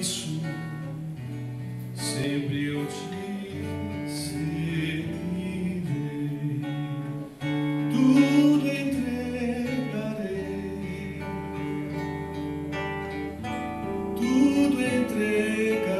isso sempre eu te servirei, tudo entregarei, tudo entregarei.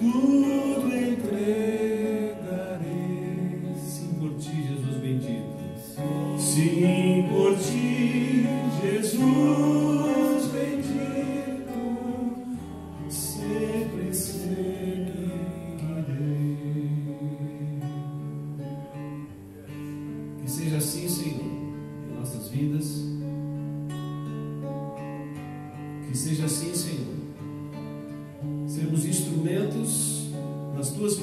tudo entregarei, sim por ti, Jesus bendito. Sim por ti, Jesus bendito, sempre seguirei. Que seja assim, Senhor, em nossas vidas. Que seja assim, Senhor. Sermos instrumentos nas tuas